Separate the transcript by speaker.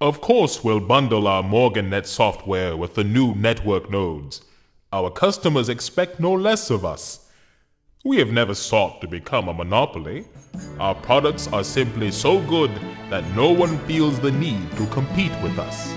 Speaker 1: Of course, we'll bundle our MorganNet software with the new network nodes. Our customers expect no less of us. We have never sought to become a monopoly. Our products are simply so good that no one feels the need to compete with us.